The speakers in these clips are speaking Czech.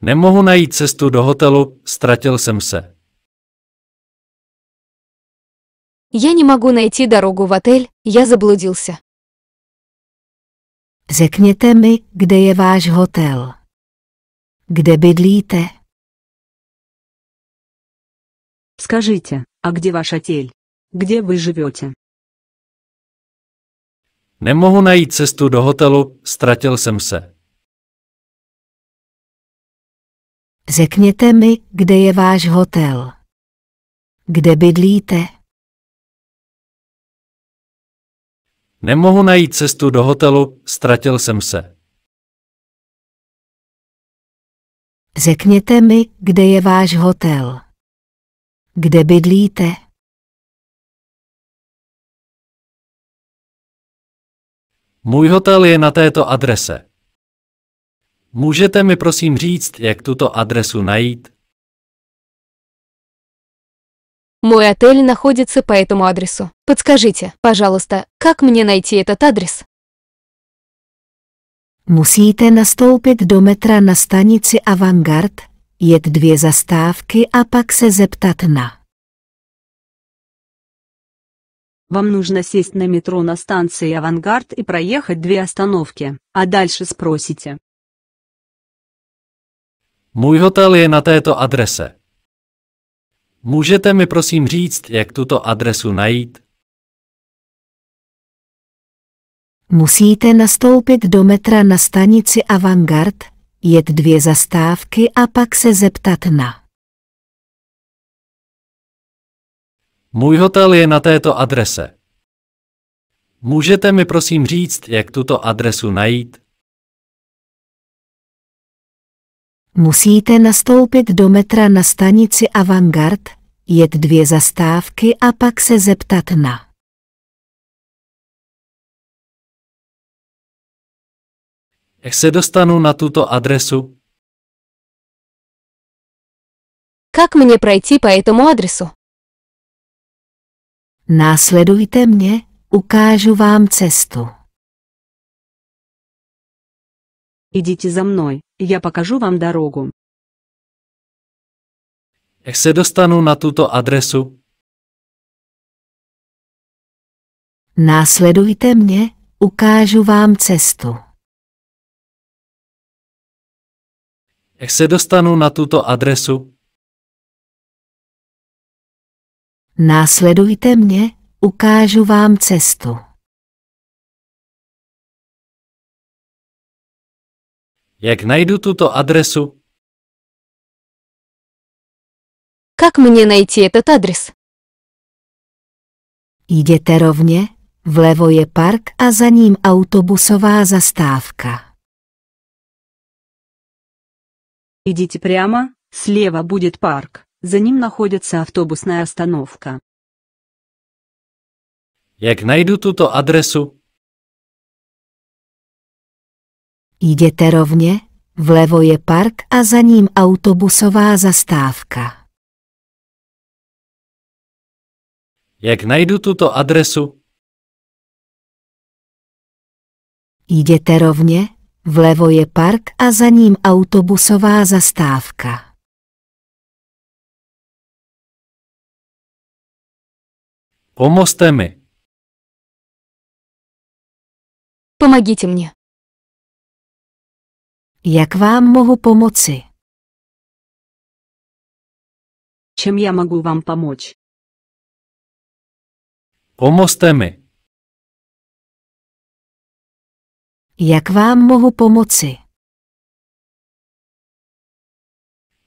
Nemohu najít cestu do hotelu, ztratil jsem se. Я не могу найти дорогу в отель, я заблудился. Řekněte mi, kde je váš hotel. Kde bydlíte? Скажите, а где ваш отель? Где вы живете? Nemohu najít cestu do hotelu, ztratil jsem se. Řekněte mi, kde je váš hotel. Kde bydlíte? Nemohu najít cestu do hotelu, ztratil jsem se. Řekněte mi, kde je váš hotel. Kde bydlíte? Můj hotel je na této adrese. Můžete mi prosím říct, jak tuto adresu najít? Мой отель находится по этому адресу. Подскажите, пожалуйста, как мне найти этот адрес? Musíte nastoupit do metra na stanici Avantgard, jet dvě zastávky a pak se zeptat na. Вам нужно сесть на метро на станции Авангард и проехать две остановки, а дальше спросите. Můj hotel je na této adrese. Můžete mi prosím říct, jak tuto adresu najít? Musíte nastoupit do metra na stanici Avantgard, jet dvě zastávky a pak se zeptat na. Můj hotel je na této adrese. Můžete mi prosím říct, jak tuto adresu najít? Musíte nastoupit do metra na stanici Avantgard, jet dvě zastávky a pak se zeptat na. Jak se dostanu na tuto adresu? Как мне пройти по этому адресу? Následujte mě, ukážu vám cestu. Идите за мной, я покажу вам дорогу. Jak se dostanu na tuto adresu? Následujte mě, ukážu vám cestu. Jak se dostanu na tuto adresu? Následujte mě, ukážu vám cestu. Jak najdu tuto adresu? Как мне найти этот адрес? Jděte rovně, vlevo je park a za ním autobusová zastávka. Идите прямо, слева будет парк, за ним находится автобусная остановка. Jak najdu tuto adresu? Jděte rovně, vlevo je park a za ním autobusová zastávka. Jak najdu tuto adresu? Jděte rovně, vlevo je park a za ním autobusová zastávka. Pomozte mi. Помогите мне. Jak vám mohu pomoci? Чем я могу вам помочь? Pomozte mi. Jak vám mohu pomoci?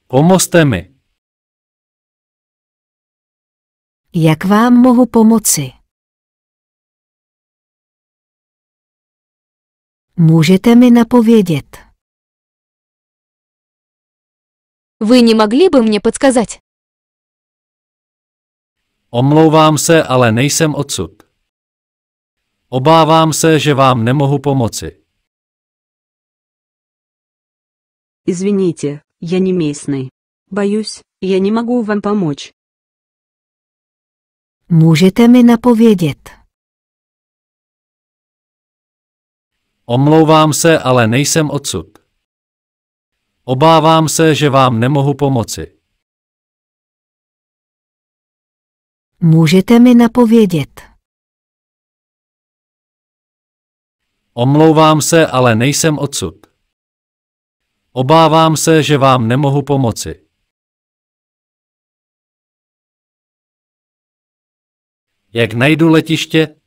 Pomozte mi. Jak vám mohu pomoci? Můžete mi napovědět. Вы не могли бы мне подсказать? Omlouvám se, ale nejsem odsud. Obávám se, že vám nemohu pomoci. Извините, я не местный. Боюсь, я не могу вам помочь. Můžete mi napovědět. Omlouvám se, ale nejsem odsud. Obávám se, že vám nemohu pomoci. Můžete mi napovědět. Omlouvám se, ale nejsem odsud. Obávám se, že vám nemohu pomoci. Jak najdu letiště?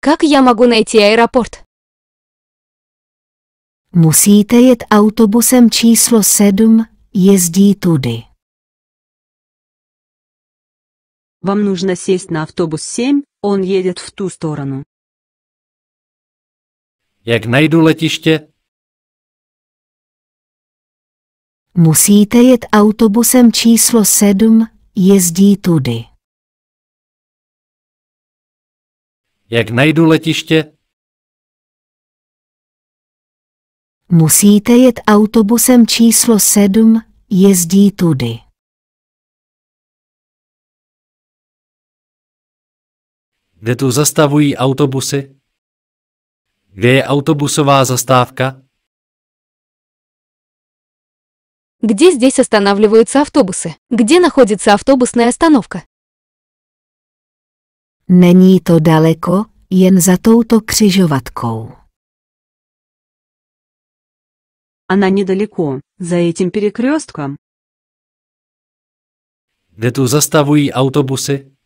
Как я могу найти аэропорт? Musíte jet autobusem číslo 7, jezdí tudy. Вам нужно сесть на автобус 7, он едет в ту сторону. Jak najdu letiště? Musíte jet autobusem číslo 7, jezdí tudy. Jak najdu letiště? Musíte jet autobusem číslo 7, jezdí tudy. Kde tu zastavují autobusy? Kde je autobusová zastávka? Где здесь останавливаются автобусы? Где находится автобусная остановка? Není to daleko, jen za touto křižovatkou. Она недалеко, за этим перекрестком. Kde tu zastavují autobusy?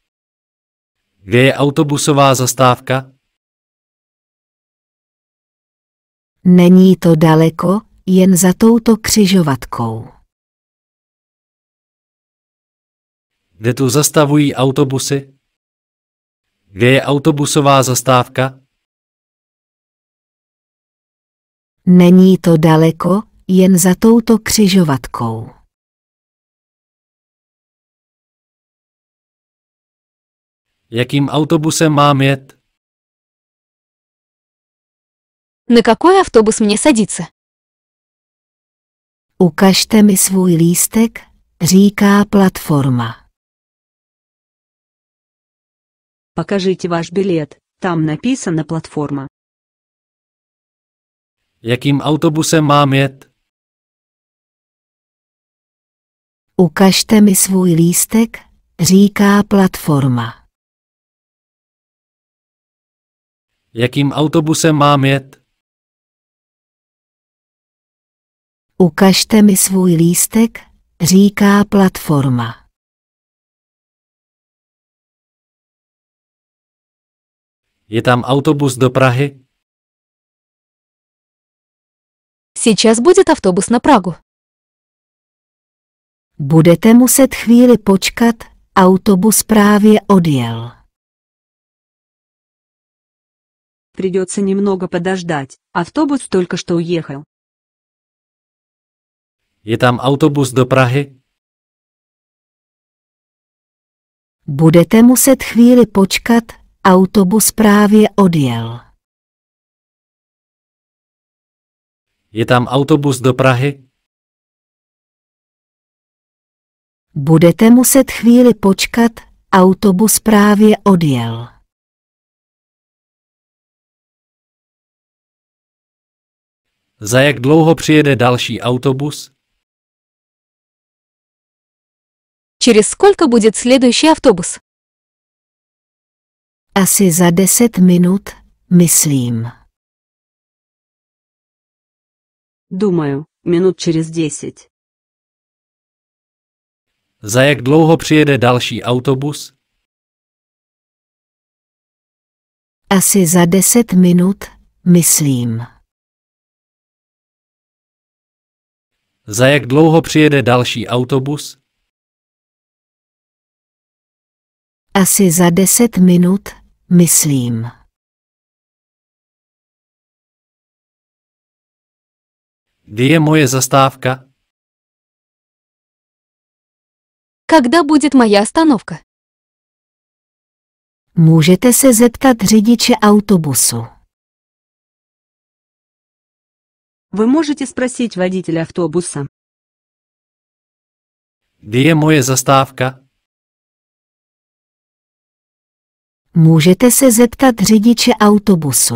Kde je autobusová zastávka? Není to daleko, jen za touto křižovatkou. Kde tu zastavují autobusy? Kde je autobusová zastávka? Není to daleko, jen za touto křižovatkou. Jakým autobusem mám jet? На какой автобус мне садиться? Ukažte mi svůj lístek, říká platforma. Покажите ваш билет, там написана платформа. Jakým autobusem mám jet? Ukažte mi svůj lístek, říká platforma. Jakým autobusem mám jet? Ukažte mi svůj lístek, říká platforma. Je tam autobus do Prahy? Сейчас будет автобус на Прагу. Budete muset chvíli počkat, autobus právě odjel. Придется немного подождать, автобус только что уехал. Je tam autobus do Prahy? Budete muset chvíli počkat, autobus právě odjel. Je tam autobus do Prahy? Budete muset chvíli počkat, autobus právě odjel. Za jak dlouho přijede další autobus? Через сколько будет следующий автобус? Asi za deset minut, myslím. Думаю, минут через десять. Za jak dlouho přijede další autobus? Asi za deset minut, myslím. Za jak dlouho přijede další autobus? Asi za deset minut, myslím. Kdy je moje zastávka? Когда будет моя остановка? Můžete se zeptat řidiče autobusu. Вы можете спросить водителя автобуса. Kdy je moje zastávka? Můžete se zeptat řidiče autobusu.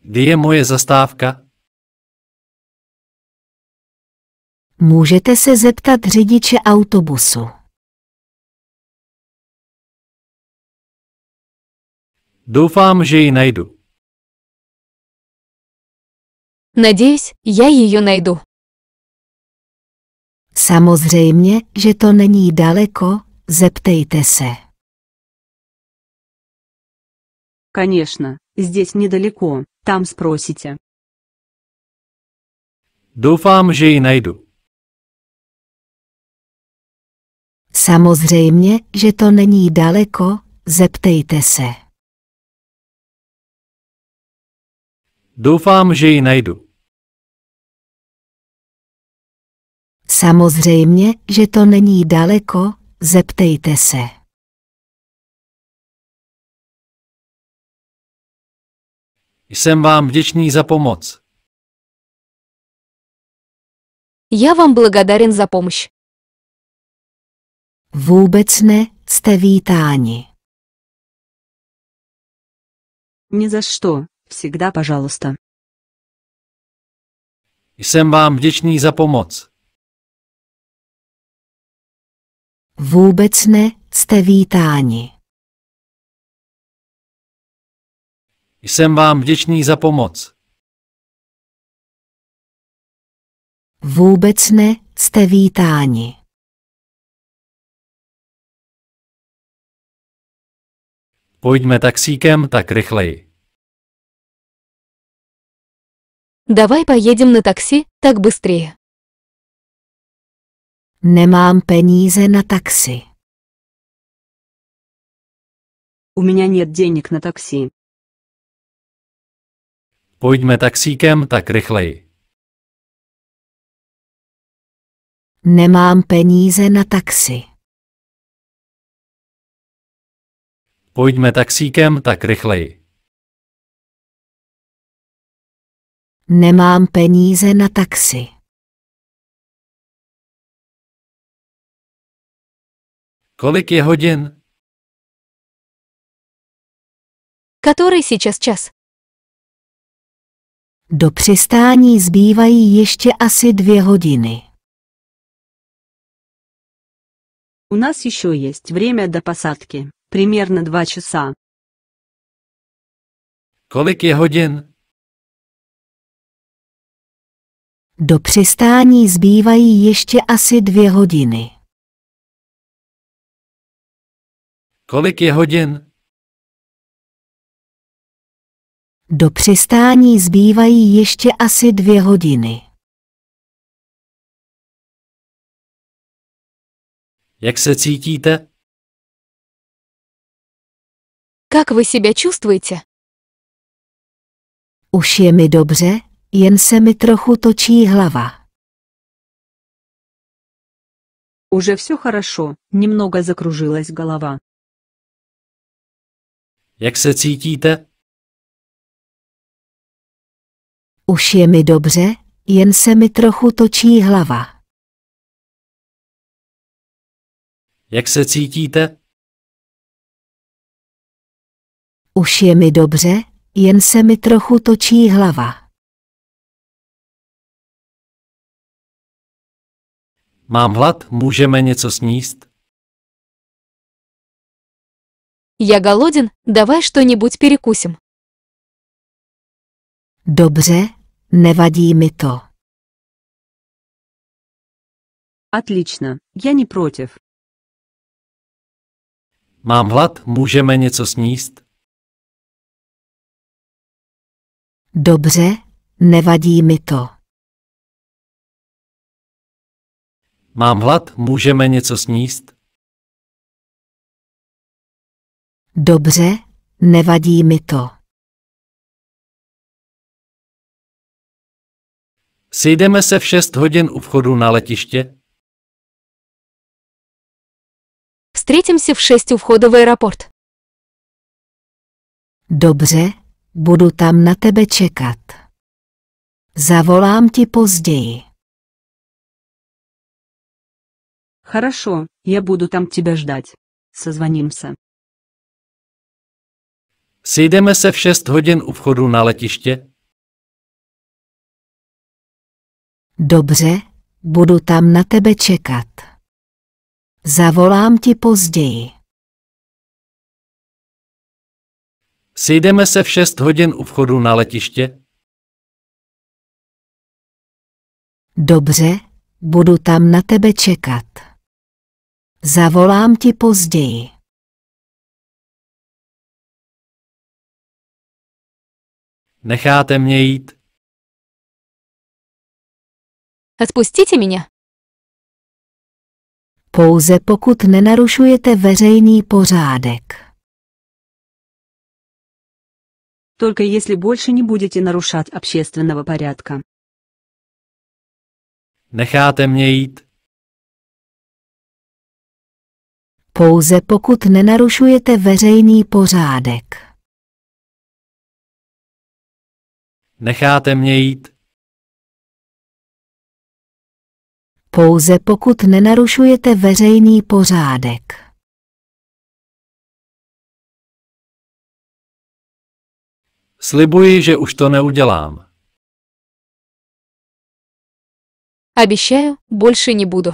Kdy je moje zastávka? Můžete se zeptat řidiče autobusu. Doufám, že ji najdu. Надеюсь, я ее найду. Samozřejmě, že to není daleko, zeptejte se. Конечно, здесь недалеко, Tam sprosíte. Doufám, že ji najdu. Samozřejmě, že to není daleko, zeptejte se. Doufám, že ji najdu. Samozřejmě, že to není daleko, zeptejte se. Jsem vám vděčný za pomoc. Я вам благодарен за помощь. Vůbec ne, jste vítáni. Ни за что, всегда пожалуйста. Jsem vám vděčný za pomoc. Vůbec ne, jste vítáni. Jsem vám vděčný za pomoc. Vůbec ne, jste vítáni. Pojďme taxíkem tak rychleji. Давай поедем на такси, так быстрее. Nemám peníze na taxi. У меня нет денег на такси. Pojďme taxíkem tak rychleji. Nemám peníze na taxi. Pojďme taxíkem tak rychleji. Nemám peníze na taxi. Kolik je hodin? Который сейчас час? Do přistání zbývají ještě asi dvě hodiny. У нас еще есть время до посадки, примерно два часа. Kolik je hodin? Do přistání zbývají ještě asi dvě hodiny. Kolik je hodin? Do přistání zbývají ještě asi dvě hodiny. Jak se cítíte? Как вы себя чувствуете? Už je mi dobře, jen se mi trochu točí hlava. Уже все хорошо, немного закружилась голова. Jak se cítíte? Už je mi dobře, jen se mi trochu točí hlava. Jak se cítíte? Už je mi dobře, jen se mi trochu točí hlava. Mám hlad, můžeme něco sníst? Я голоден, давай что-нибудь перекусим. Dobře, nevadí mi to. Отлично, я не против. Mám hlad, můžeme něco sníst? Dobře, nevadí mi to. Mám hlad, můžeme něco sníst? Dobře, nevadí mi to. Sejdeme se v 6 hodin u vchodu na letiště? Встретимся в 6 у входа в аэропорт. Dobře, budu tam na tebe čekat. Zavolám ti později. Хорошо, я буду там тебя ждать. Созвонимся. Sejdeme se v 6 hodin u vchodu na letiště? Dobře, budu tam na tebe čekat. Zavolám ti později. Sejdeme se v 6 hodin u vchodu na letiště? Dobře, budu tam na tebe čekat. Zavolám ti později. Necháte mě jít? Отпустите меня. Pouze pokud nenarušujete veřejný pořádek. Только если больше не будете нарушать общественного порядка. Necháte mě jít? Pouze pokud nenarušujete veřejný pořádek. Necháte mě jít? Pouze pokud nenarušujete veřejný pořádek. Slibuji, že už to neudělám. Обещаю, больше не буду.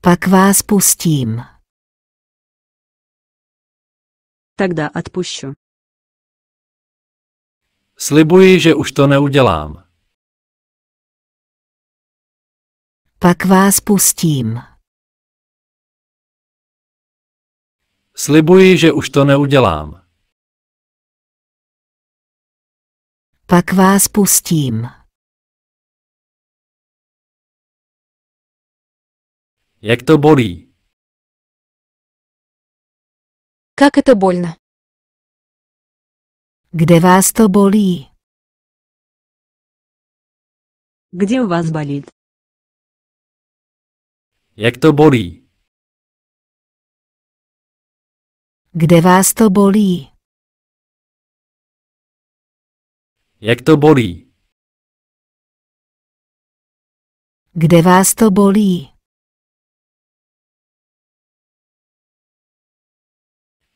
Pak vás pustím. Тогда отпущу. Slibuji, že už to neudělám. Pak vás pustím. Slibuji, že už to neudělám. Pak vás pustím. Jak to bolí? Как это больно. Kde vás to bolí? Где у вас болит? Jak to bolí? Kde vás to bolí? Jak to bolí? Kde vás to bolí?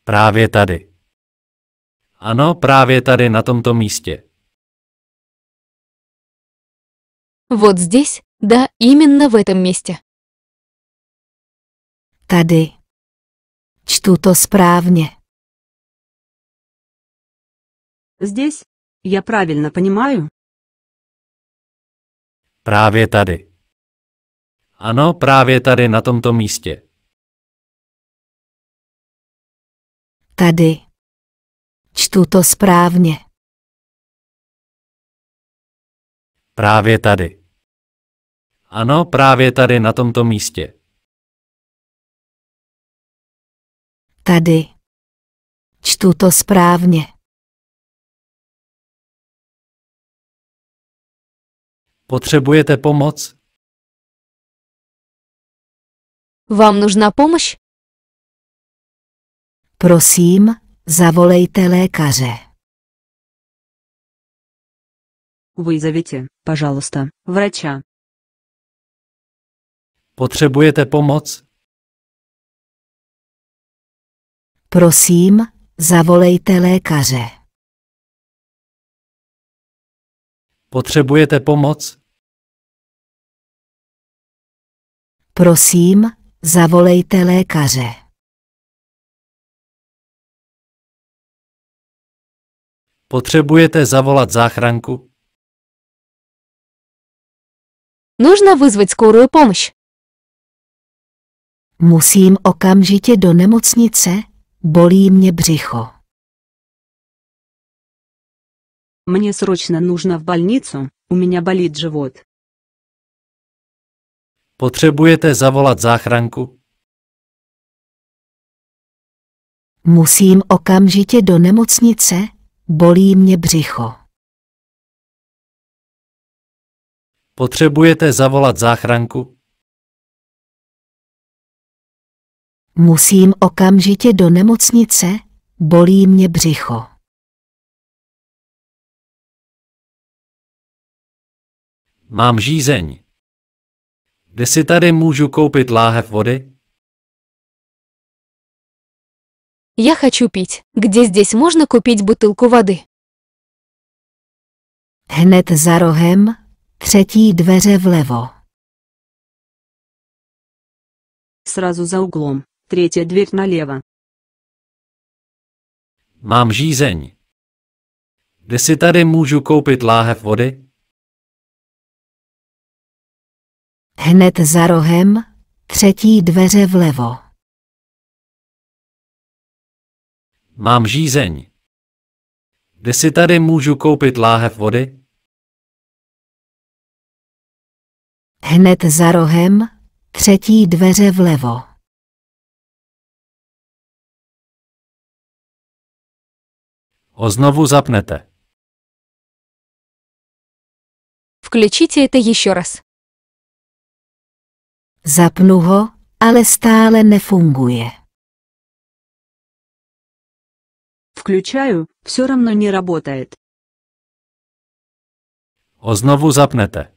Právě tady. Ano, právě tady na tomto místě. Вот здесь, да, именно в этом месте. Tady. Čtu to správně. Здесь? Я правильно понимаю? Právě tady. Ano, právě tady na tomto místě. Tady. Čtu to správně. Právě tady. Ano, právě tady na tomto místě. Tady. Čtu to správně. Potřebujete pomoc? Вам нужна помощь? Prosím, zavolejte lékaře. Вызовите, пожалуйста, врача. Potřebujete pomoc? Prosím, zavolejte lékaře. Potřebujete pomoc? Prosím, zavolejte lékaře. Potřebujete zavolat záchranku? Нужно вызвать скорую помощь. Musím okamžitě do nemocnice, bolí mě břicho. Мне срочно нужно в больницу, у меня болит живот. Potřebujete zavolat záchranku? Musím okamžitě do nemocnice, bolí mě břicho. Potřebujete zavolat záchranku? Musím okamžitě do nemocnice, bolí mě břicho. Mám žízeň. Kde si tady můžu koupit láhev vody? Я хочу пить. Где здесь можно купить бутылку воды? Hned za rohem, třetí dveře vlevo. Сразу за углом. Третья дверь налево. Mám žízeň. Kde si tady můžu koupit láhev vody? Hned za rohem, třetí dveře vlevo. Mám žízeň. Kde si tady můžu koupit láhev vody? Hned za rohem, třetí dveře vlevo. Ho znovu zapnete. Включите это еще раз. Zapnu ho, ale stále nefunguje. Включаю, все равно не работает. Ho znovu zapnete.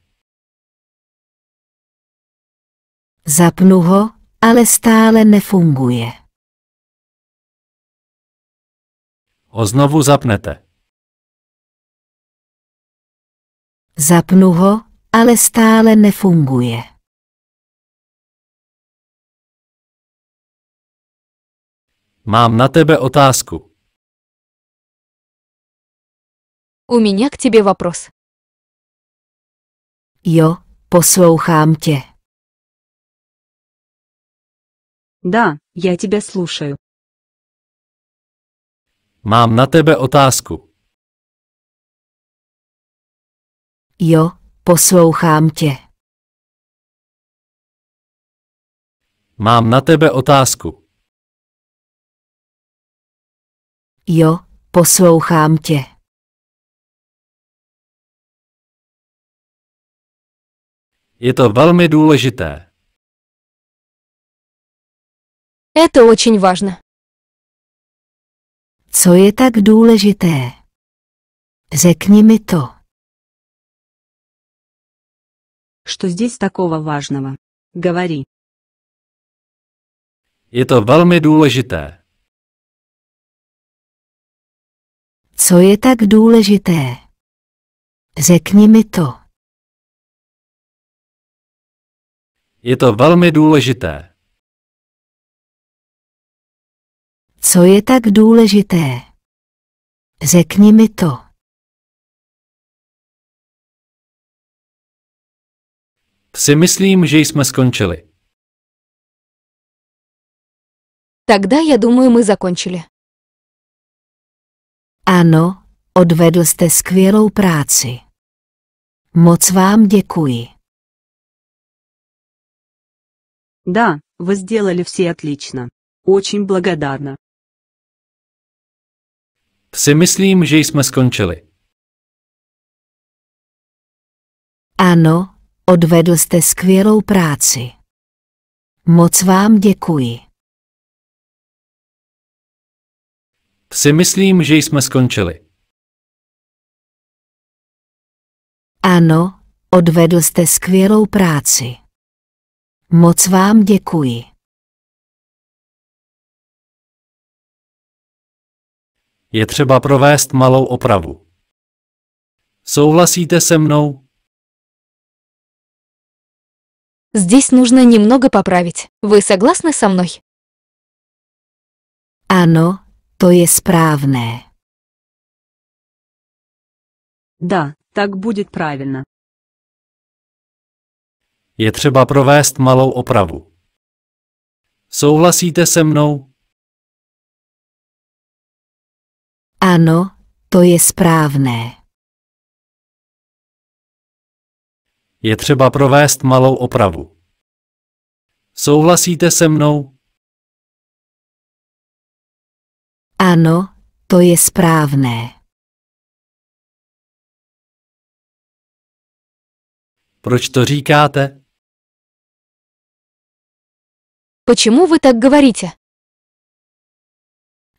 Zapnu ho, ale stále nefunguje. Ho znovu zapnete. Zapnu ho, ale stále nefunguje. Mám na tebe otázku. У меня к тебе вопрос. Jo, poslouchám tě. Да, я тебя слушаю. Mám na tebe otázku. Jo, poslouchám tě. Mám na tebe otázku. Jo, poslouchám tě. Je to velmi důležité. Это очень важно. Co je tak důležité? Řekni mi to. Что здесь такого важного? Говори. Je to velmi důležité. Co je tak důležité? Řekni mi to. Je to velmi důležité. Co je tak důležité? Řekni mi to. Si myslím, že jsme skončili. Тогда, я думаю, мы закончили. Ano, odvedl jste skvělou práci. Moc vám děkuji. Да, вы сделали все отлично. Очень благодарна. Si myslím, že jsme skončili. Ano, odvedl jste skvělou práci. Moc vám děkuji. Si myslím, že jsme skončili. Ano, odvedl jste skvělou práci. Moc vám děkuji. Je třeba provést malou opravu. Souhlasíte se mnou? Здесь нужно немного поправить. Вы согласны со мной? Ano, to je správné. Да, так будет правильно. Je třeba provést malou opravu. Souhlasíte se mnou? Ano, to je správné. Je třeba provést malou opravu. Souhlasíte se mnou? Ano, to je správné. Proč to říkáte? Почему вы так говорите?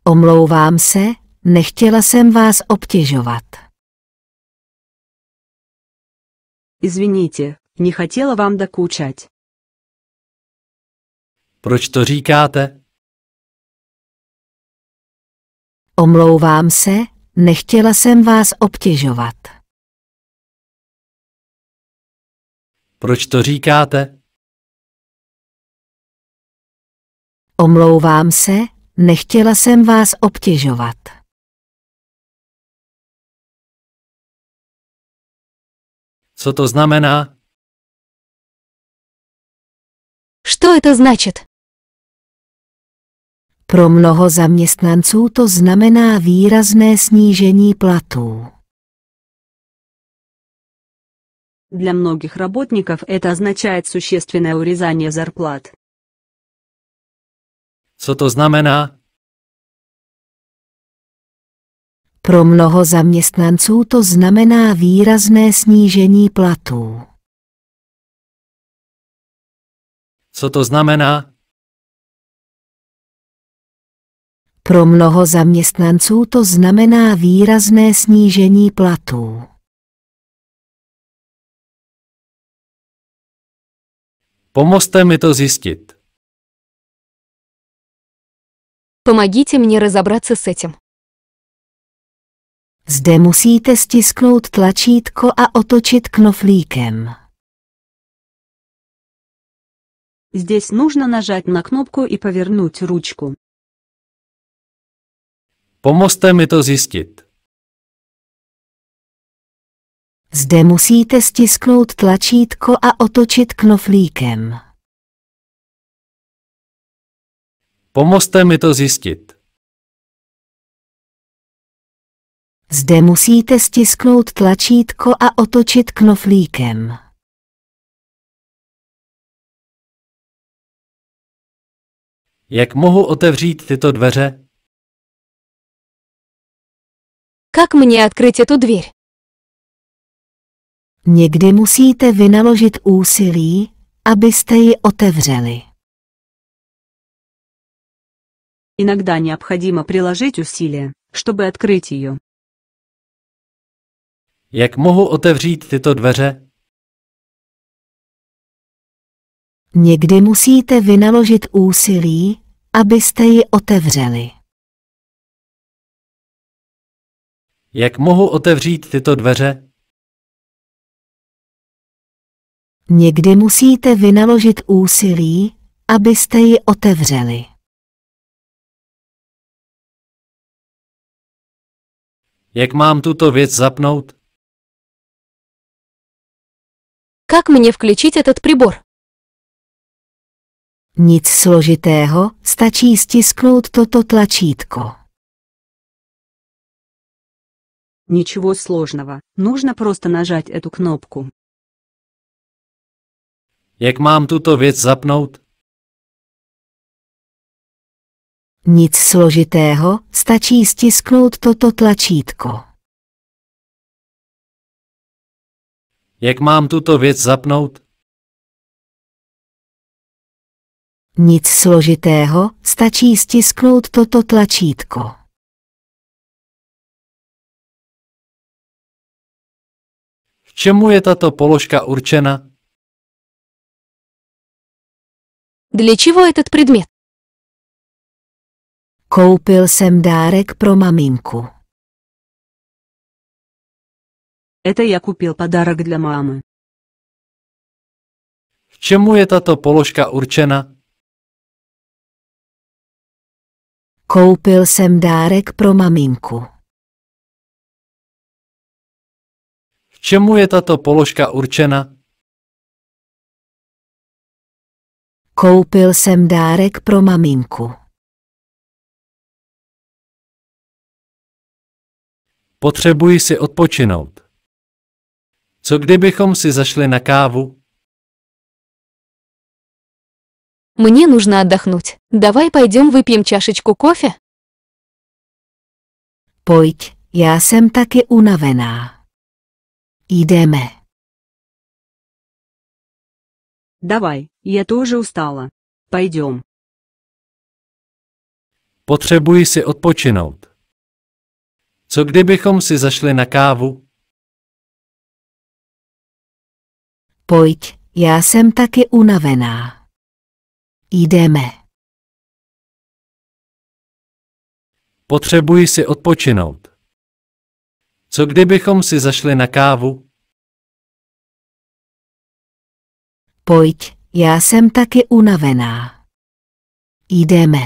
Omlouvám se, nechtěla jsem vás obtěžovat. Извините, не хотела вам докучать. Proč to říkáte? Omlouvám se, nechtěla jsem vás obtěžovat. Proč to říkáte? Omlouvám se, nechtěla jsem vás obtěžovat. Co to znamená? Что это значит? Pro mnoho zaměstnanců to znamená výrazné snížení platů. Для многих работников это означает существенное урезание зарплат. Co to znamená? Pro mnoho zaměstnanců to znamená výrazné snížení platů. Co to znamená? Pro mnoho zaměstnanců to znamená výrazné snížení platů. Pomozte mi to zjistit. Помогите мне разобраться с этим. Zde musíte stisknout tlačítko a otočit knoflíkem. Здесь нужно нажать на кнопку и повернуть ручку. Pomozte mi to zjistit. Zde musíte stisknout tlačítko a otočit knoflíkem. Pomozte mi to zjistit. Zde musíte stisknout tlačítko a otočit knoflíkem. Jak mohu otevřít tyto dveře? Как мне открыть эту дверь? Někdy musíte vynaložit úsilí, abyste ji otevřeli. Иногда необходимо приложить усилия, чтобы открыть ее. Jak mohu otevřít tyto dveře? Někdy musíte vynaložit úsilí, abyste ji otevřeli. Jak mohu otevřít tyto dveře? Někdy musíte vynaložit úsilí, abyste ji otevřeli. Jak mám tuto věc zapnout? Как мне включить этот прибор? Nic složitého, stačí stisknout toto tlačítko. Ничего сложного, нужно просто нажать эту кнопку. Jak mám tuto věc zapnout? Nic složitého, stačí stisknout toto tlačítko. Jak mám tuto věc zapnout? Nic složitého, stačí stisknout toto tlačítko. K čemu je tato položka určena? Для чего этот предмет? Koupil jsem dárek pro maminku. Это я купил подарок для мамы. K čemu je tato položka určena? Koupil jsem dárek pro maminku. K čemu je tato položka určena? Koupil jsem dárek pro maminku. Potřebuji si odpočinout. Co kdybychom si zašli na kávu? Мне нужно отдохнуть. Давай пойдем выпьем чашечку кофе? Pojď, já jsem taky unavená. Jdeme. Давай, я тоже устала. Пойдем. Potřebuji si odpočinout. Co kdybychom si zašli na kávu? Pojď, já jsem taky unavená. Jdeme. Potřebuji si odpočinout. Co kdybychom si zašli na kávu? Pojď, já jsem taky unavená. Jdeme.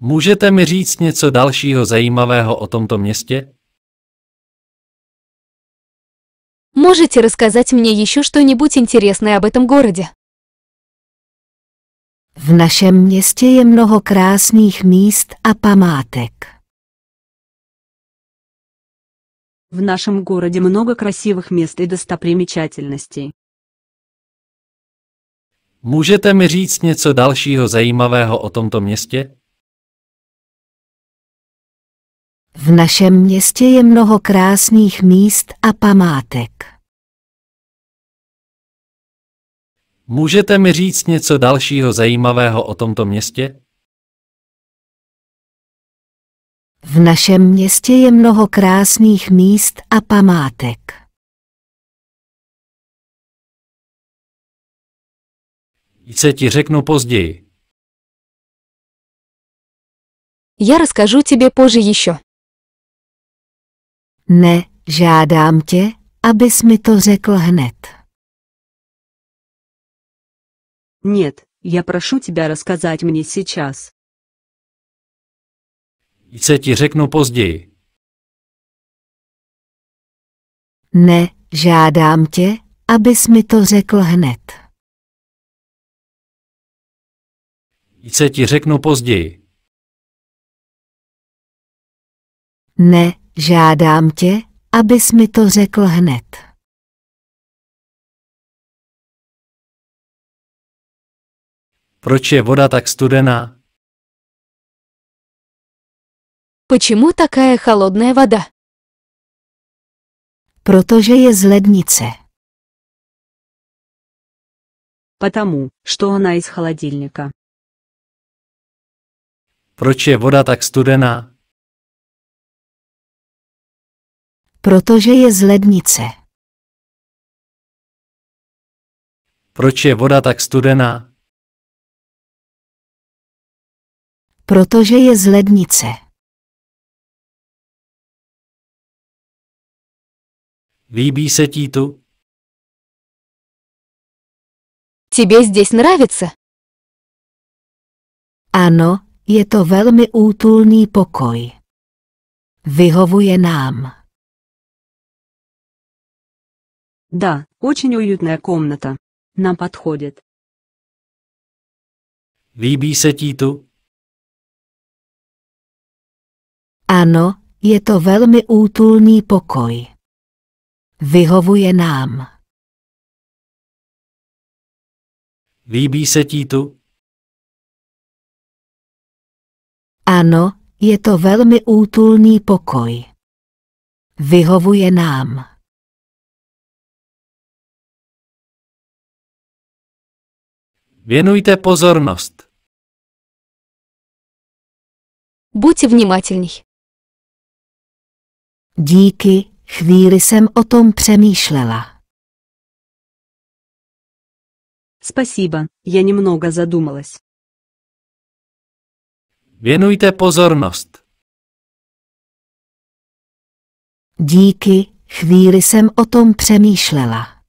Můžete mi říct něco dalšího zajímavého o tomto městě? Можете рассказать мне еще что-нибудь интересное об этом городе? V našem městě je mnoho krásných míst a památek. В нашем городе много красивых мест и достопримечательностей. Můžete mi říct něco dalšího zajímavého o tomto městě? V našem městě je mnoho krásných míst a památek. Můžete mi říct něco dalšího zajímavého o tomto městě? V našem městě je mnoho krásných míst a památek. Se ti řeknu později. Я расскажу тебе позже еще. Ne, žádám tě, abys mi to řekl hned. Нет, я прошу тебя рассказать мне сейчас. Se ti řeknu později. Ne, žádám tě, abys mi to řekl hned. Se ti řeknu později. Ne, žádám tě, abys mi to řekl hned. Proč je voda tak studená? Почему такая холодная вода? Protože je z lednice. Потому, что она из холодильника. Proč je voda tak studená? Protože je z lednice. Proč je voda tak studená? Protože je z lednice. Líbí se ti tu? Тебе здесь нравится? Ano, je to velmi útulný pokoj. Vyhovuje nám. Да, очень уютная комната. Нам подходит. Líbí se ti tu? Ano, je to velmi útulný pokoj. Vyhovuje nám. Líbí se ti tu? Ano, je to velmi útulný pokoj. Vyhovuje nám. Věnujte pozornost. Будьте внимательней. Díky, chvíli jsem o tom přemýšlela. Спасибо, я немного задумалась. Věnujte pozornost. Díky, chvíli jsem o tom přemýšlela.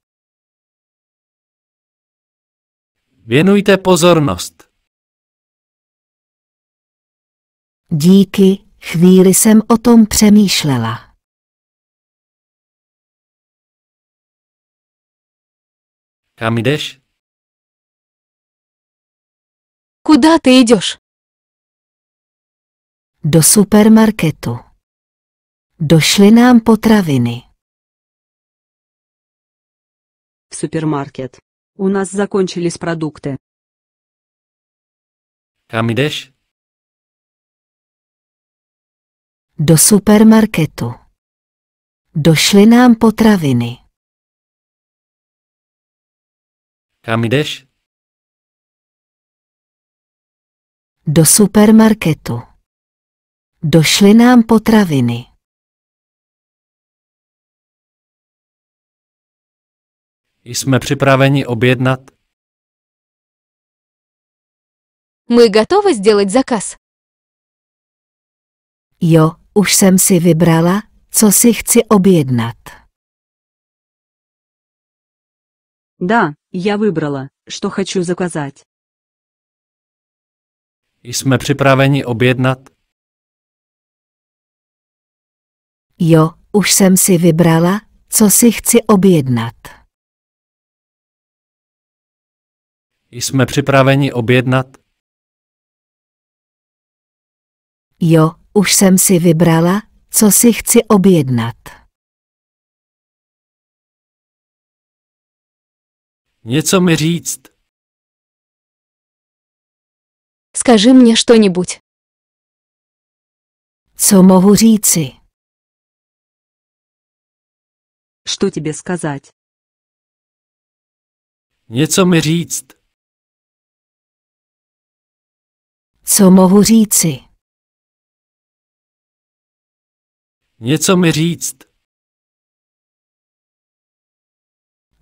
Věnujte pozornost. Díky, chvíli jsem o tom přemýšlela. Kam jdeš? Куда ты идешь? Do supermarketu. Došly nám potraviny. В супермаркет. У нас закончились продукты. Kam jdeš? Do supermarketu. Došly nám potraviny. Kam jdeš? Do supermarketu. Došly nám potraviny. Jsme připraveni objednat? Мы готовы сделать заказ? Jo, už jsem si vybrala, co si chci objednat. Да, я выбрала, что хочу заказать. Jsme připraveni objednat? Jo, už jsem si vybrala, co si chci objednat. Jsme připraveni objednat? Jo, už jsem si vybrala, co si chci objednat. Něco mi říct? Скажи мне что-нибудь. Co mohu říci? Что тебе сказать? Něco mi říct? Co mohu říci? Něco mi říct?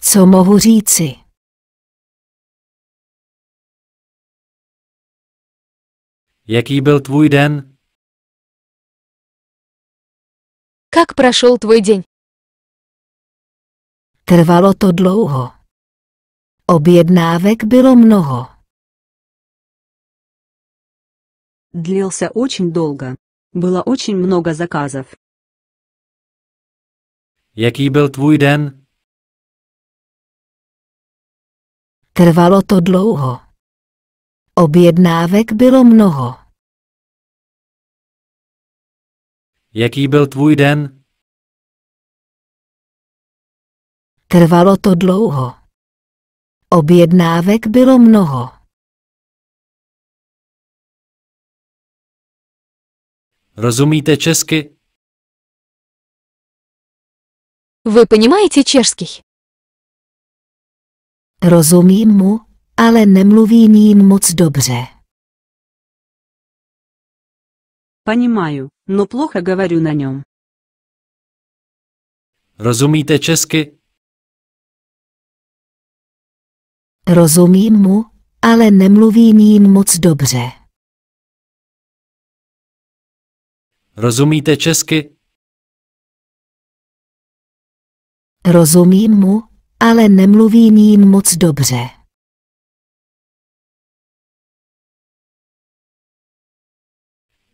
Co mohu říci? Jaký byl tvůj den? Как прошел твой день? Trvalo to dlouho. Objednávek bylo mnoho. Длился очень долго. Было очень много заказов. Jaký byl tvůj den? Trvalo to dlouho. Objednávek bylo mnoho. Jaký byl tvůj den? Trvalo to dlouho. Objednávek bylo mnoho. Rozumíte česky? Вы понимаете чешский? Rozumím mu, ale nemluvím jim moc dobře. Понимаю, но плохо говорю на нем. Rozumíte česky? Rozumím mu, ale nemluvím jim moc dobře. Rozumíte česky? Rozumím mu, ale nemluvím jim moc dobře.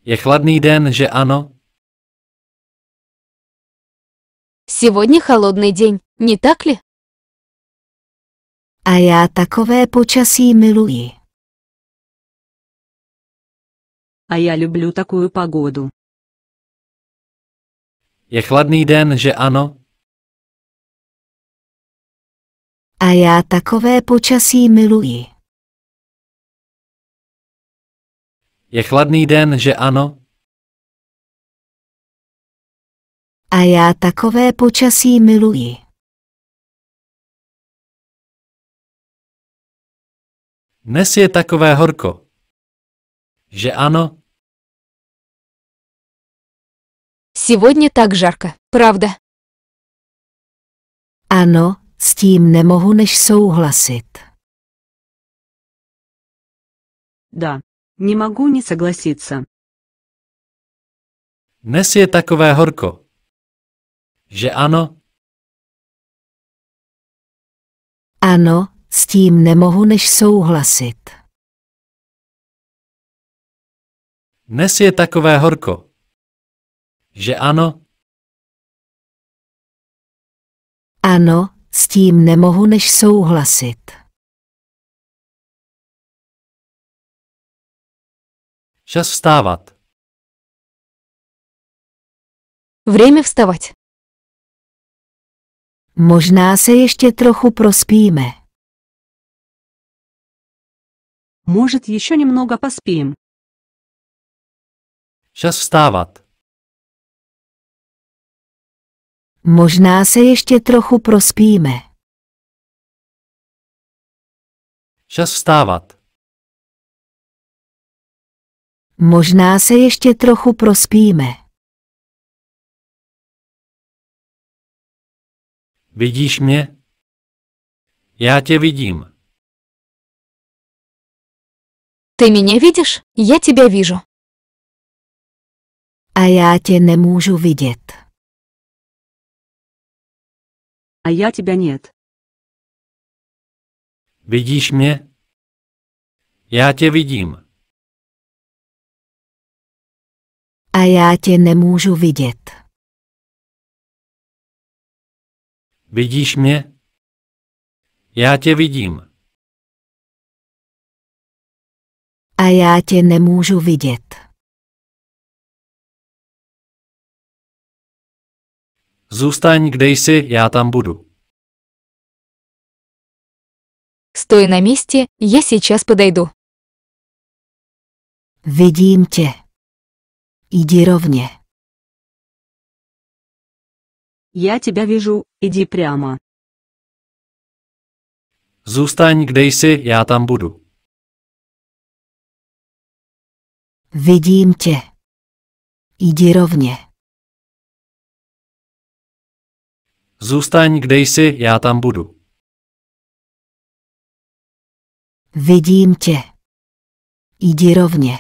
Je chladný den, že ano? Сегодня холодный день, не так ли? A já takové počasí miluji. А я люблю такую погоду. Je chladný den, že ano? A já takové počasí miluji. Je chladný den, že ano? A já takové počasí miluji. Dnes je takové horko. Že ano? Сегодня так жарко, правда? Ano, s tím nemohu než souhlasit. Да. Не могу не согласиться. Dnes je takové horko. Že ano? Ano, s tím nemohu než souhlasit. Dnes je takové horko. Že ano? Ano, s tím nemohu než souhlasit. Čas vstávat. Время вставать. Možná se ještě trochu prospíme. Может, еще немного поспим. Čas vstávat. Možná se ještě trochu prospíme. Čas vstávat. Možná se ještě trochu prospíme. Vidíš mě? Já tě vidím. Ты меня видишь? Я тебя вижу. A já tě nemůžu vidět. А я тебя нет. Vidíš mě? Já tě vidím. A já tě nemůžu vidět. Vidíš mě? Já tě vidím. A já tě nemůžu vidět. Zůstaň, kde jsi, já там буду. Стой на месте, я сейчас подойду. Видим те. Иди ровне. Я тебя вижу, иди прямо. Зустань, где jsi, я там буду. Видим те. Иди ровне. Zůstaň, kde jsi, já tam budu. Vidím tě. Jdi rovně.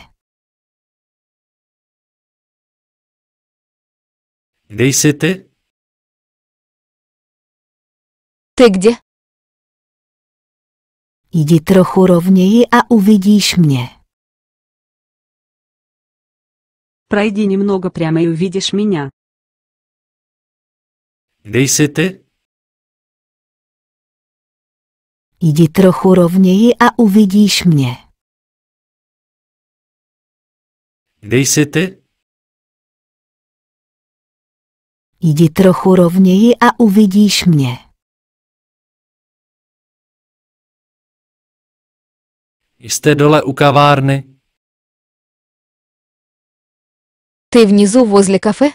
Kde jsi ty? Ты где? Jdi trochu rovněji a uvidíš mě. Пройди немного прямо и увидишь меня. Kde jsi ty? Jdi trochu rovněji a uvidíš mě. Kde jsi ty? Jdi trochu rovněji a uvidíš mě. Jste dole u kavárny? Ты внизу возле кафе?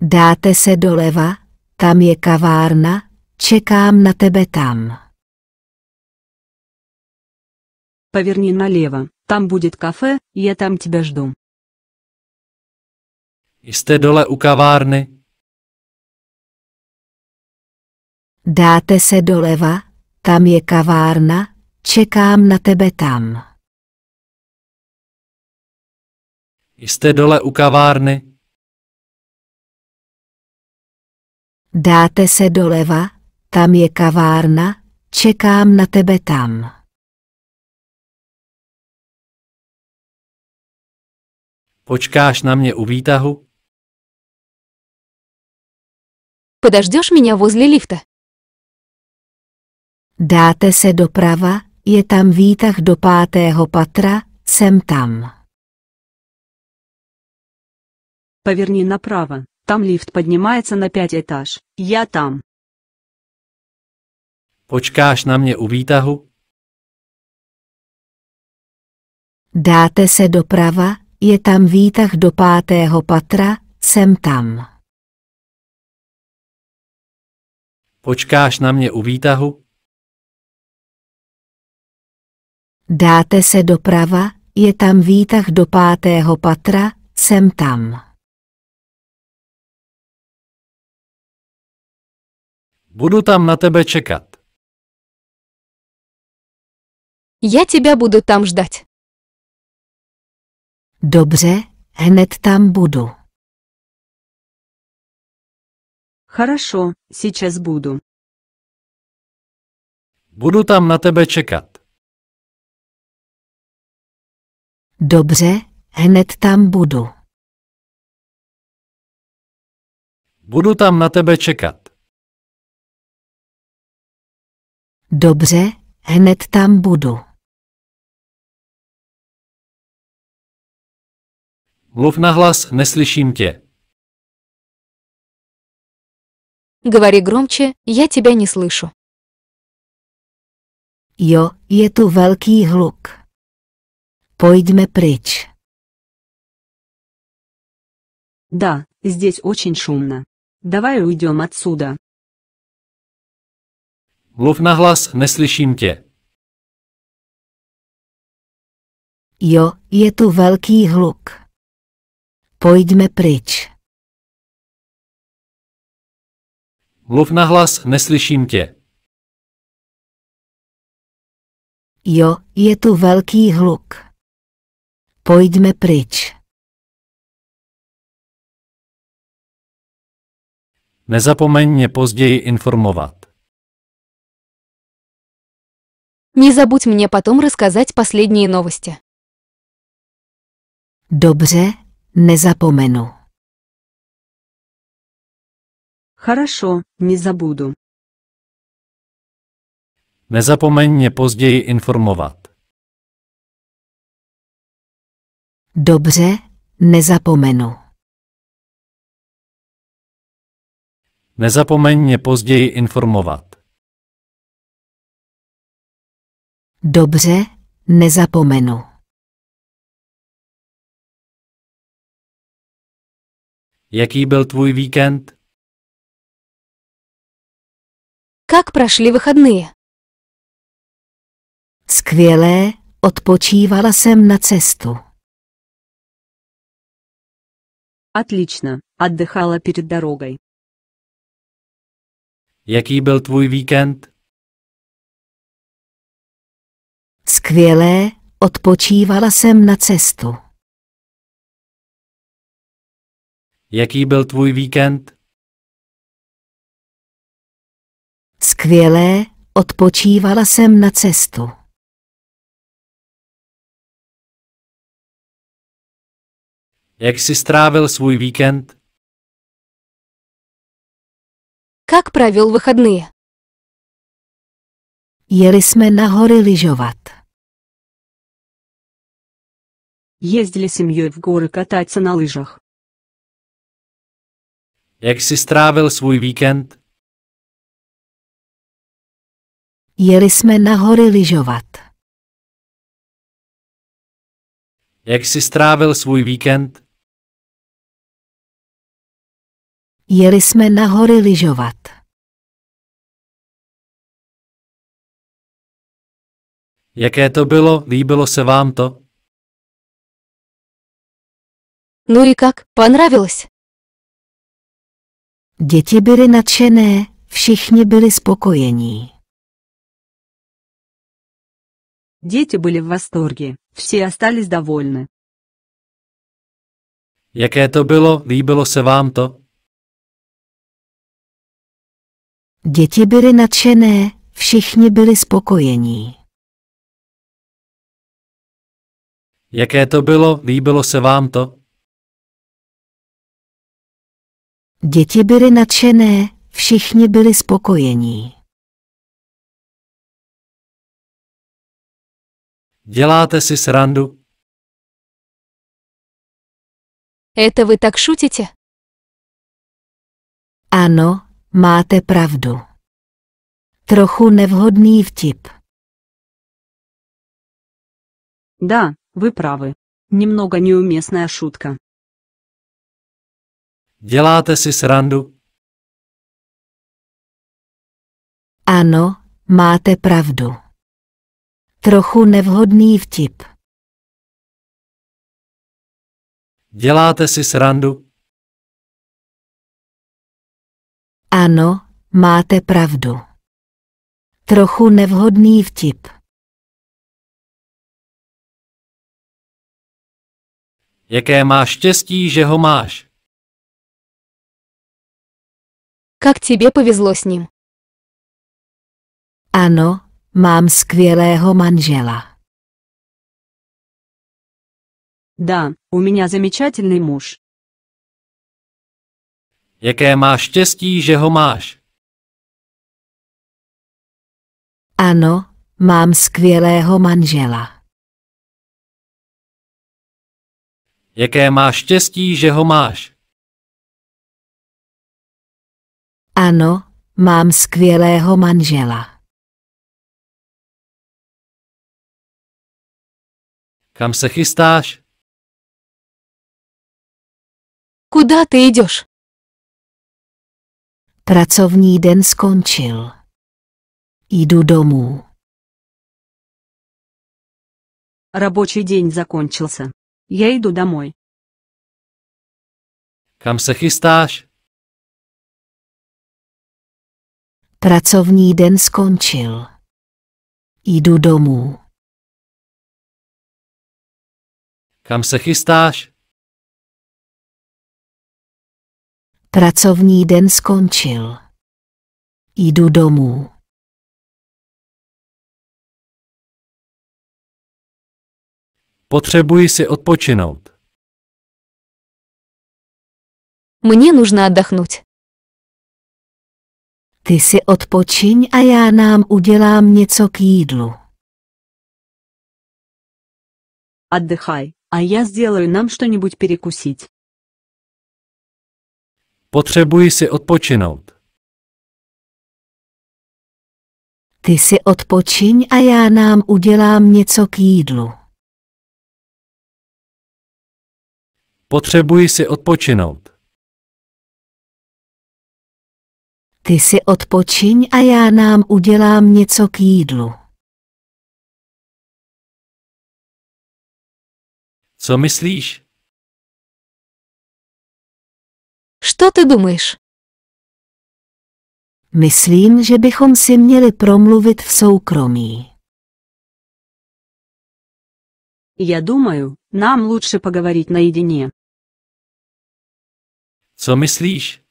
Dáte se doleva, tam je kavárna, čekám na tebe tam. Поверни налево, там будет кафе, я там тебя жду. Jste dole u kavárny? Dáte se doleva, tam je kavárna, čekám na tebe tam. Jste dole u kavárny? Dáte se doleva, tam je kavárna, čekám na tebe tam. Počkáš na mě u výtahu? Подождешь меня возле лифта? Dáte se doprava, je tam výtah do pátého patra, jsem tam. Поверни направо, там лифт поднимается на пять этаж. Я там. Počkáš na mě u výtahu? Dáte se doprava, je tam výtah do pátého patra, jsem tam. Počkáš na mě u výtahu? Dáte se doprava, je tam výtah do pátého patra, jsem tam. Budu tam na tebe čekat. Я тебя буду там ждать. Dobře, hned tam budu. Хорошо, сейчас буду. Budu tam na tebe čekat. Dobře, hned tam budu. Budu tam na tebe čekat. Dobře, hned tam budu. Mluv nahlas, neslyším tě. Говори громче, я тебя не слышу. Jo, je tu velký hluk. Pojďme pryč. Да, здесь очень шумно. Давай уйдем отсюда. Mluv nahlas, neslyším tě. Jo, je tu velký hluk. Pojďme pryč. Mluv nahlas, neslyším tě. Jo, je tu velký hluk. Pojďme pryč. Nezapomeň mě později informovat. Не забудь мне потом рассказать последние новости. Dobře, nezapomenu. Хорошо, не забуду. Nezapomeň mě později informovat. Dobře, nezapomenu. Nezapomeň mě později informovat. Dobře, nezapomenu. Jaký byl tvůj víkend? Как прошли выходные? Skvělé, odpočívala jsem na cestu. Отлично, отдыхала перед дорогой. Jaký byl tvůj víkend? Skvělé, odpočívala jsem na cestu. Jaký byl tvůj víkend? Skvělé, odpočívala jsem na cestu. Jak jsi strávil svůj víkend? Как провел выходные? Jeli jsme na hory lyžovat. Ездили семьей в горы кататься на лыжах. Jak jsi strávil svůj víkend? Jeli jsme na hory lyžovat. Jak jsi strávil svůj víkend? Jeli jsme na hory lyžovat. Jaké to bylo? Líbilo se vám to? Ну и как, понравилось? Děti byly nadšené, všichni byli spokojení. Дети были в восторге, все остались довольны. Jaké to bylo? Líbilo se vám to? Děti byly nadšené, všichni byli spokojení. Jaké to bylo? Líbilo se vám to? Děti byly nadšené, všichni byli spokojení. Děláte si srandu? Это вы так шутите? Ano, máte pravdu. Trochu nevhodný vtip. Да, вы правы. Немного неуместная шутка. Děláte si srandu? Ano, máte pravdu. Trochu nevhodný vtip. Děláte si srandu? Ano, máte pravdu. Trochu nevhodný vtip. Jaké máš štěstí, že ho máš? Как тебе повезло с ним? Ano, mám skvělého manžela. Да, у меня замечательный муж. Jaké máš štěstí, že ho máš? Ano, mám skvělého manžela. Jaké máš štěstí, že ho máš? Ano, mám skvělého manžela. Kam se chystáš? Куда ты идешь? Pracovní den skončil. Jdu domů. Рабочий день закончился. Я иду домой. Kam se chystáš? Pracovní den skončil. Jdu domů. Kam se chystáš? Pracovní den skončil. Jdu domů. Potřebuji si odpočinout. Мне нужно отдохнуть. Ty si odpočiň a já nám udělám něco k jídlu. Отдыхай, а я сделаю нам что-нибудь перекусить. Potřebuji si odpočinout. Ty si odpočiň a já nám udělám něco k jídlu. Potřebuji si odpočinout. Ty si odpočiň a já nám udělám něco k jídlu. Co myslíš? Что ты думаешь? Myslím, že bychom si měli promluvit v soukromí. Я думаю, нам лучше поговорить наедине. Co myslíš?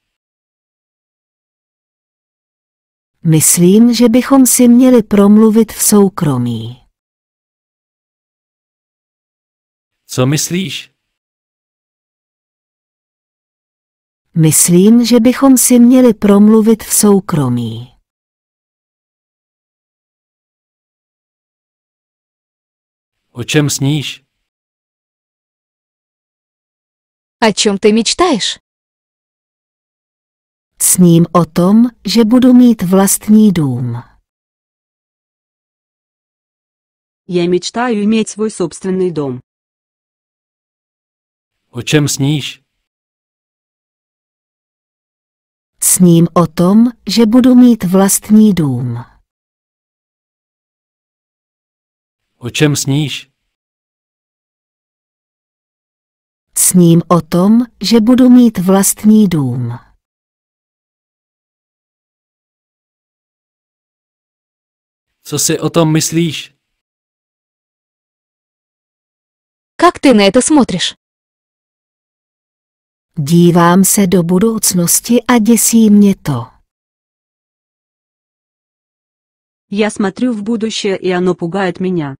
Myslím, že bychom si měli promluvit v soukromí. Co myslíš? Myslím, že bychom si měli promluvit v soukromí. O čem sníš? О чем ты mечтаешь? Sním o tom, že budu mít vlastní dům. Я мечтаю иметь свой собственный дом. O čem sníš? Sním o tom, že budu mít vlastní dům. O čem sníš? Sním o tom, že budu mít vlastní dům. Co si o tom myslíš? Как ты на это смотришь? Dívám se do budoucnosti a děsí mě to. Я смотрю в будущее, и оно пугает меня.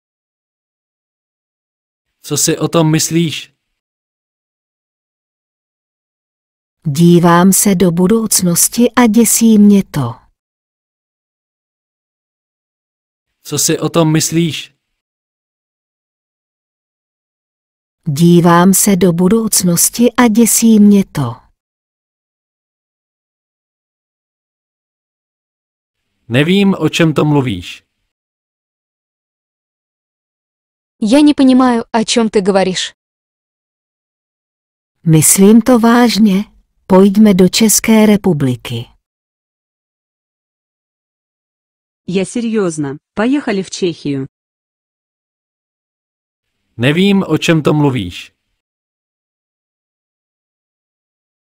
Co si o tom myslíš? Dívám se do budoucnosti a děsí mě to. Co si o tom myslíš? Dívám se do budoucnosti a děsí mě to. Nevím, o čem to mluvíš. Я не понимаю, о чем ты говоришь. Myslím to vážně. Pojďme do České republiky. Я серьезно. Поехали в Чехию. Nevím, o čem to mluvíš.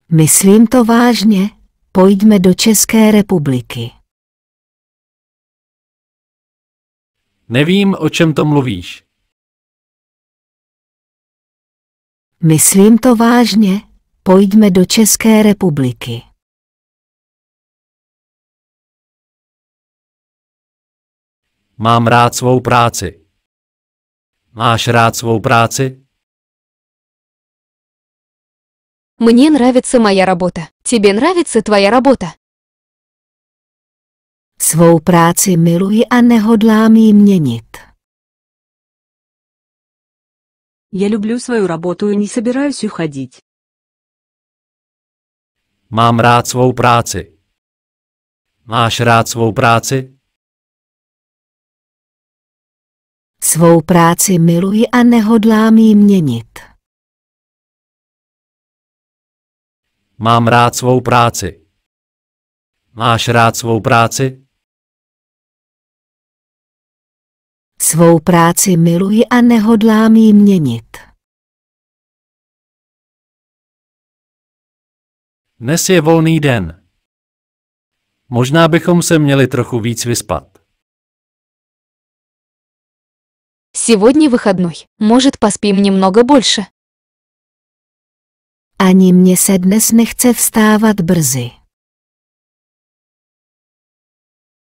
Myslím to vážně. Pojďme do České republiky. Nevím, o čem to mluvíš. Myslím to vážně. Pojďme do České republiky. Mám rád svou práci. Máš rád svou práci? Мне нравится моя работа. Тебе нравится твоя работа? Svou práci miluji a nehodlám ji měnit. Я люблю свою работу и не собираюсь уходить. Mám rád svou práci. Máš rád svou práci? Svou práci miluji a nehodlám ji měnit. Mám rád svou práci. Máš rád svou práci? Svou práci miluji a nehodlám ji měnit. Dnes je volný den. Možná bychom se měli trochu víc vyspat. Сегодня выходной. Может, поспим немного больше? Ani mně se dnes nechce vstávat brzy.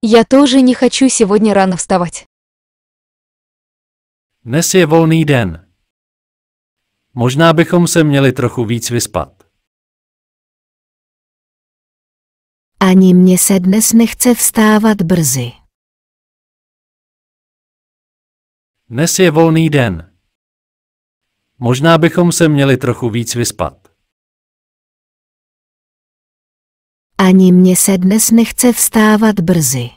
Я тоже не хочу сегодня рано вставать. Dnes je volný den. Možná bychom se měli trochu víc vyspat. Ani mně se dnes nechce vstávat brzy. Dnes je volný den. Možná bychom se měli trochu víc vyspat. Ani mně se dnes nechce vstávat brzy.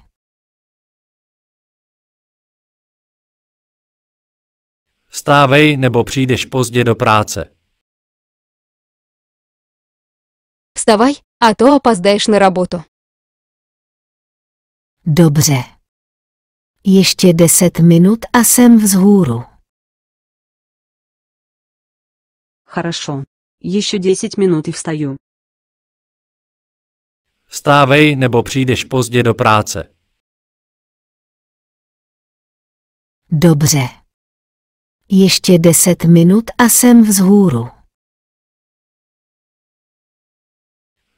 Vstávej nebo přijdeš pozdě do práce. Вставай, а то опоздаешь на работу. Dobře. Ještě deset minut a jsem vzhůru. Хорошо. Еще 10 минут и встаю. Vstávej nebo přijdeš pozdě do práce. Dobře. Ještě deset minut a jsem vzhůru.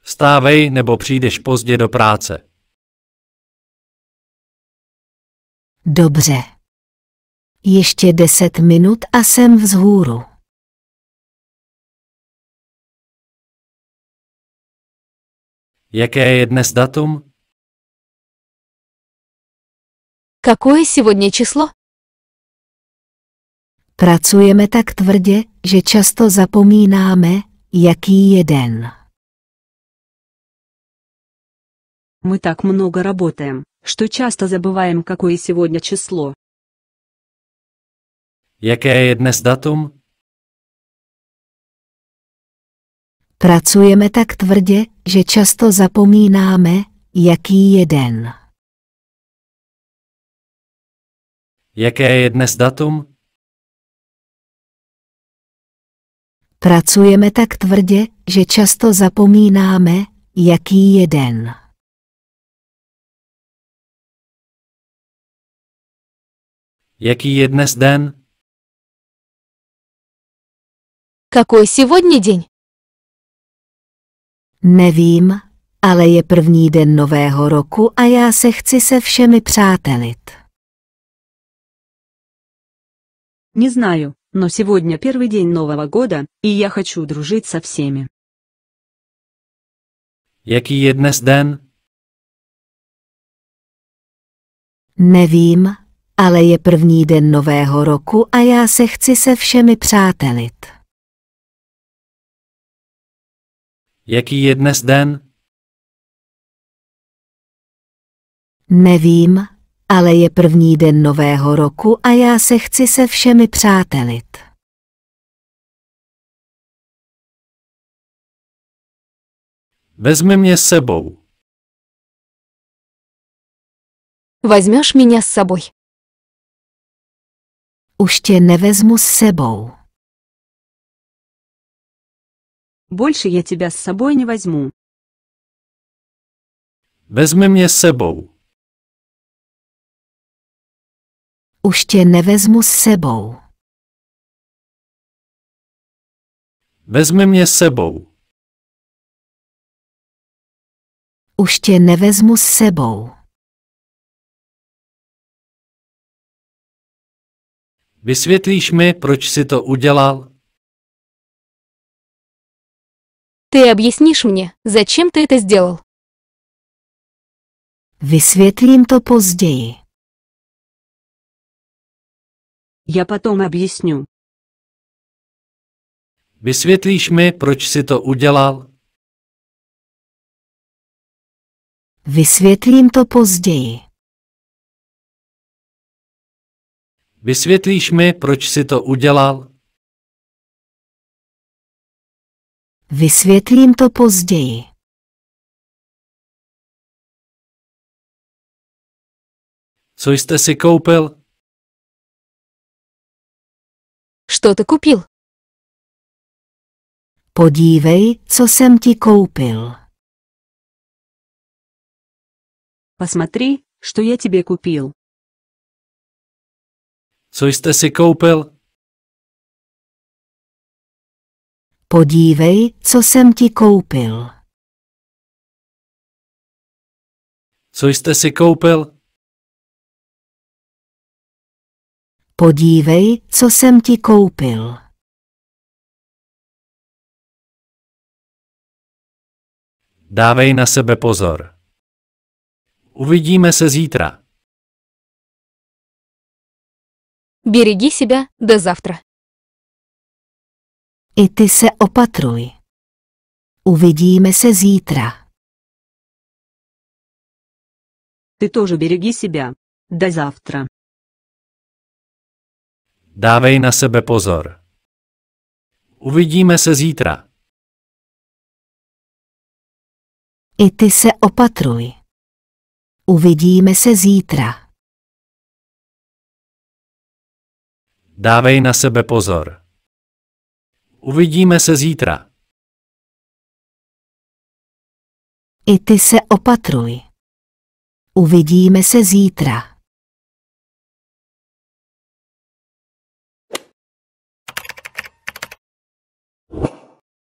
Vstávej nebo přijdeš pozdě do práce. Dobře. Ještě deset minut a jsem vzhůru. Jaké je dnes datum? Какое сегодня число? Pracujeme tak tvrdě, že často zapomínáme, jaký je den. Мы так много работаем, что часто забываем, какое сегодня число. Jaké je dnes datum? Pracujeme tak tvrdě, že často zapomínáme, jaký je den. Jaké je dnes datum? Pracujeme tak tvrdě, že často zapomínáme, jaký je den. Jaký je dnes den? Какой сегодня день? Nevím, ale je první den nového roku a já se chci se všemi přátelit. Не знаю, но сегодня первый день Нового года, и я хочу дружить со всеми. Jaký je dnes den? Nevím, ale je první den nového roku a já se chci se všemi přátelit. Jaký je dnes den? Nevím, ale je první den nového roku a já se chci se všemi přátelit. Vezmi mě s sebou. Возьмешь меня с собой? Už tě nevezmu s sebou. Больше я тебя с собой не возьму. Vezmi mě s sebou. Už tě nevezmu s sebou. Vezmi mě s sebou. Už tě nevezmu s sebou. Vysvětlíš mi, proč si to udělal? Ты объяснишь мне, зачем ты это сделал? Vysvětlím to později. Я потом объясню. Vysvětlíš mi, proč si to udělal? Vysvětlím to později. Vysvětlíš mi, proč si to udělal? Vysvětlím to později. Co jste si koupil? Что ты купил? Podívej, co jsem ti koupil. Посмотри, что я тебе купил. Co jste si koupil? Podívej, co jsem ti koupil. Co jste si koupil? Podívej, co jsem ti koupil. Dávej na sebe pozor. Uvidíme se zítra. Береги себя, до завтра. I ty se opatruj. Uvidíme se zítra. Ты тоже береги себя. До завтра. Dávej na sebe pozor. Uvidíme se zítra. I ty se opatruj. Uvidíme se zítra. Dávej na sebe pozor. Uvidíme se zítra. I ty se opatruj. Uvidíme se zítra.